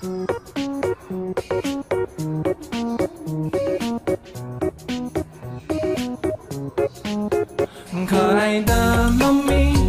可爱的猫咪。